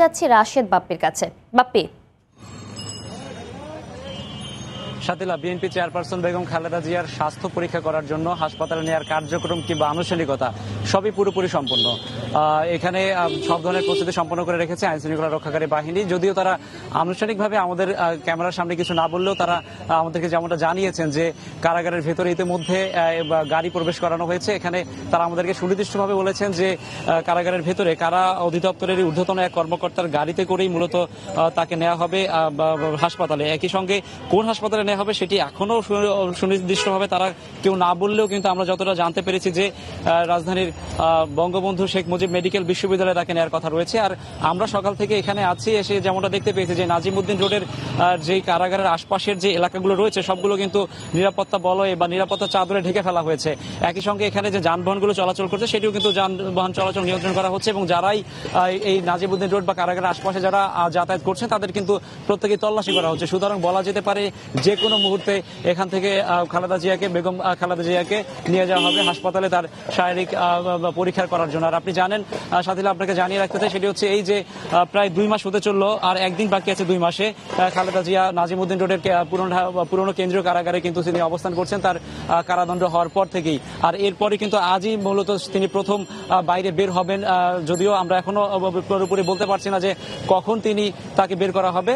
যাচ্ছি রাশেদ বাপ্পির কাছে। বাপ্পি সাতিলা বিএনপি চেয়ারপারসন বেগম খালেদা জিয়ার স্বাস্থ্য পরীক্ষা করার জন্য হাসপাতালে নেওয়ার কার্যক্রম কিংবা আনুষ্ঠানিকতা, সবই পুরোপুরি সম্পন্ন। এখানে সব ধরনের প্রস্তুতি সম্পন্ন করে রেখেছে আইন শৃঙ্খলা রক্ষাকারী বাহিনী। যদিও তারা আনুষ্ঠানিকভাবে আমাদের ক্যামেরার সামনে কিছু না বললেও তারা আমাদেরকে যেমনটা জানিয়েছেন যে কারাগারের ভেতরে ইতিমধ্যে গাড়ি প্রবেশ করানো হয়েছে। এখানে তারা আমাদেরকে সুনির্দিষ্টভাবে বলেছেন যে কারাগারের ভেতরে কারা অধিদপ্তরের ঊর্ধ্বতন এক কর্মকর্তার গাড়িতে করেই মূলত তাকে নেওয়া হবে হাসপাতালে। একই সঙ্গে কোন হাসপাতালে নেওয়া হবে সেটি এখনও সু- সুনির্দিষ্টভাবে তারা কেউ না বললেও কিন্তু আমরা যতটা জানতে পেরেছি যে রাজধানীর বঙ্গবন্ধু শেখ মুজিব মেডিকেল বিশ্ববিদ্যালয়ে তাকে নেওয়ার কথা রয়েছে। আর আমরা সকাল থেকে এখানে আছি, এসে যেমনটা দেখতে পেয়েছি যে নাজিমুদ্দিন রোডের যে কারাগারের আশপাশের যে এলাকাগুলো রয়েছে, সবগুলো কিন্তু নিরাপত্তা বলয়ে বা নিরাপত্তা চাদরে ঢেকে ফেলা হয়েছে। একই সঙ্গে এখানে যে যানবাহনগুলো চলাচল করছে, সেটিও কিন্তু যানবাহন চলাচল নিয়ন্ত্রণ করা হচ্ছে এবং যারাই এই নাজিমুদ্দিন রোড বা কারাগারের আশপাশে যারা যাতায়াত করছেন, তাদের কিন্তু প্রত্যেকেই তল্লাশি করা হচ্ছে। সুতরাং বলা যেতে পারে যে কোনো মুহূর্তে এখান থেকে খালেদা জিয়াকে, বেগম খালেদা জিয়াকে নিয়ে যাওয়া হবে হাসপাতালে তার শারীরিক পরীক্ষা করার জন্য। আর আপনি জানেন সাথীলা, আপনাকে জানিয়ে রাখতে চাই, সেটি হচ্ছে এই যে প্রায় দুই মাস হতে চলল, আর একদিন বাকি আছে দুই মাসে। খালেদা জিয়া নাজিমুদ্দিন রোডের পুরনো পুরনো কেন্দ্রীয় কারাগারে কিন্তু তিনি অবস্থান করছেন তার কারাদণ্ড হওয়ার পর থেকেই। আর এরপরে কিন্তু আজই মূলত তিনি প্রথম বাইরে বের হবেন যদিও আমরা এখনও পুরোপুরি বলতে পারছি না যে কখন তিনি তাকে বের করা হবে।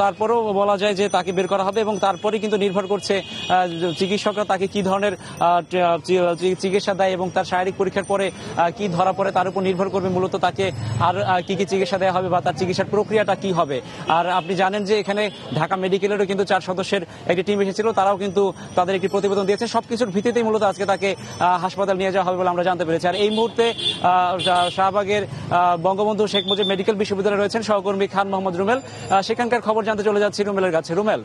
তারপরেও বলা যায় যে তাকে বের করা হবে এবং তারপরে কিন্তু নির্ভর করছে চিকিৎসকরা তাকে কি ধরনের চিকিৎসা দেয় এবং তার শারীরিক পরীক্ষার পরে কি ধরা পড়ে তার উপর নির্ভর করবে মূলত তাকে আর কি কি চিকিৎসা দেওয়া হবে বা তার চিকিৎসার প্রক্রিয়াটা কি হবে। আর আপনি জানেন যে এখানে ঢাকা মেডিকেলেরও কিন্তু চার সদস্যের একটি টিম এসেছিল, তারাও কিন্তু তাদের একটি প্রতিবেদন দিয়েছে। সবকিছুর ভিত্তিতেই মূলত আজকে তাকে হাসপাতাল নিয়ে যাওয়া হবে বলে আমরা জানতে পেরেছি। আর এই মুহূর্তে শাহবাগের বঙ্গবন্ধু শেখ মুজিব মেডিকেল বিশ্ববিদ্যালয়ে রয়েছেন সহকর্মী খান মোহাম্মদ রুমেল। সেখানকার খবর জানতে চলে যাচ্ছি রুমেলের কাছে। রুমেল।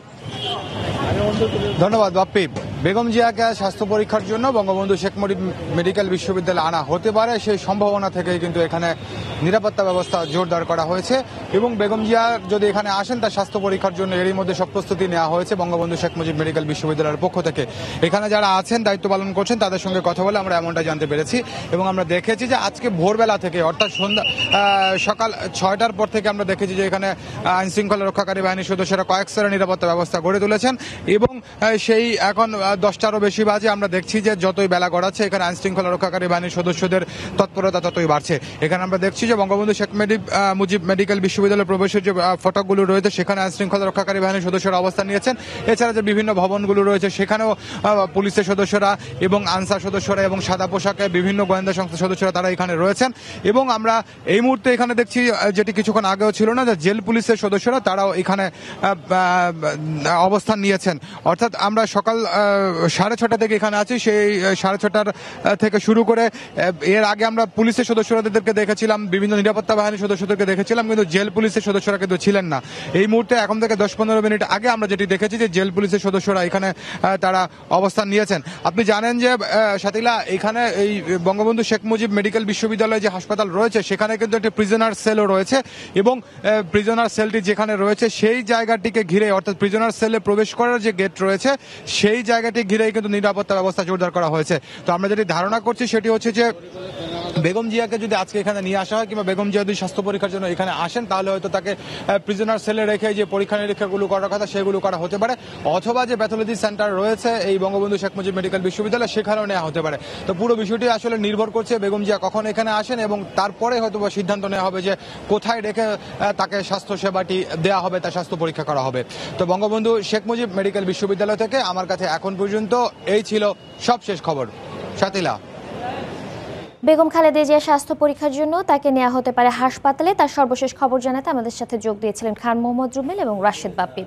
ধন্যবাদ, বাপ্পি। বেগম জিয়াকে স্বাস্থ্য পরীক্ষার জন্য বঙ্গবন্ধু শেখ মুজিব মেডিকেল বিশ্ববিদ্যালয়ে আনা হতে পারে। সেই সম্ভাবনা থেকেই কিন্তু এখানে নিরাপত্তা ব্যবস্থা জোরদার করা হয়েছে। এবং বেগম জিয়া যদি এখানে আসেন, তার স্বাস্থ্য পরীক্ষার জন্য এরই মধ্যে সব প্রস্তুতি নেওয়া হয়েছে বঙ্গবন্ধু শেখ মুজিব মেডিকেল বিশ্ববিদ্যালয়ের পক্ষ থেকে। এখানে যারা আছেন, দায়িত্ব পালন করছেন, তাদের সঙ্গে কথা বলে আমরা এমনটা জানতে পেরেছি। এবং আমরা দেখেছি যে আজকে ভোরবেলা থেকে, অর্থাৎ সন্ধ্যা সকাল ছয়টার পর থেকে আমরা দেখেছি যে এখানে আইন শৃঙ্খলা রক্ষাকারী বাহিনীর সদস্যরা কয়েক স্তরের নিরাপত্তা ব্যবস্থা গড়ে তুলেছেন। এবং সেই এখন দশটারও বেশি বাজে আমরা দেখছি যে যতই বেলা গড়াচ্ছে এখানে আইন শৃঙ্খলা রক্ষাকারী বাহিনীর সদস্যদের তৎপরতা ততই বাড়ছে। এখানে আমরা দেখছি যে বঙ্গবন্ধু শেখ মেডি মুজিব মেডিকেল বিশ্ববিদ্যালয় প্রবেশের যে ফটকগুলো রয়েছে সেখানে আইন শৃঙ্খলা রক্ষাকারী বাহিনীর সদস্যরা অবস্থান নিয়েছেন। এছাড়া যে বিভিন্ন ভবনগুলো রয়েছে সেখানেও পুলিশের সদস্যরা এবং আনসার সদস্যরা এবং সাদা পোশাকে বিভিন্ন গোয়েন্দা সংস্থার সদস্যরা তারা এখানে রয়েছেন। এবং আমরা এই মুহূর্তে এখানে দেখছি যেটি কিছুক্ষণ আগেও ছিল না যে জেল পুলিশের সদস্যরা তারাও এখানে অবস্থান আহ, নিয়েছেন অর্থাৎ আমরা সকাল সাড়ে ছটা থেকে এখানে আছি। সেই সাড়ে ছটার থেকে শুরু করে এর আগে আমরা পুলিশের সদস্যদেরকে দেখেছিলাম, বিভিন্ন নিরাপত্তা বাহিনীর সদস্যদেরকে দেখেছিলাম, কিন্তু জেল পুলিশের সদস্যরা কিন্তু ছিলেন না। এই মুহূর্তে এখন থেকে দশ পনেরো মিনিট আগে আমরা যেটি দেখেছি যে জেল পুলিশের সদস্যরা এখানে তারা অবস্থান নিয়েছেন। আপনি জানেন যে সাথীলা, এখানে এই বঙ্গবন্ধু শেখ মুজিব মেডিকেল বিশ্ববিদ্যালয় যে হাসপাতাল রয়েছে, সেখানে কিন্তু একটি প্রিজনার সেলও রয়েছে এবং প্রিজনার সেলটি যেখানে রয়েছে, সেই জায়গাটিকে ঘিরে, অর্থাৎ প্রিজনার সেলে প্রবেশ করার যে গেট রয়েছে, সেই জায়গাটি ঘিরেই কিন্তু নিরাপত্তা ব্যবস্থা জোরদার করা হয়েছে। তো আমরা যেটি ধারণা করছি, সেটি হচ্ছে যে বেগম জিয়াকে যদি আজকে এখানে নিয়ে আসা হয় কিংবা বেগম জিয়া যদি স্বাস্থ্য পরীক্ষার জন্য এখানে আসেন, তাহলে হয়তো তাকে প্রিজনার সেলে রেখে যে পরীক্ষা নিরীক্ষাগুলো করার কথা সেগুলো করা হতে পারে। অথবা যে প্যাথোলজি সেন্টার রয়েছে, এই বঙ্গবন্ধু শেখ মুজিব মেডিকেল বিশ্ববিদ্যালয়, সেখানেও নেওয়া হতে পারে। তো পুরো বিষয়টি আসলে নির্ভর করছে বেগম জিয়া কখন এখানে আসেন এবং তারপরে হয়তো সিদ্ধান্ত নেওয়া হবে যে কোথায় রেখে তাকে স্বাস্থ্য সেবাটি দেওয়া হবে, তার স্বাস্থ্য পরীক্ষা করা হবে। তো বঙ্গবন্ধু শেখ মুজিব মেডিকেল বিশ্ববিদ্যালয় থেকে আমার কাছে এখন পর্যন্ত এই ছিল সবশেষ খবর। সাতিলা বেগম খালেদা জিয়ার স্বাস্থ্য পরীক্ষার জন্য তাকে নেওয়া হতে পারে হাসপাতালে। তার সর্বশেষ খবর জানাতে আমাদের সাথে যোগ দিয়েছিলেন খান মোহাম্মদ রুমেল এবং রাশেদ বাপ্পি।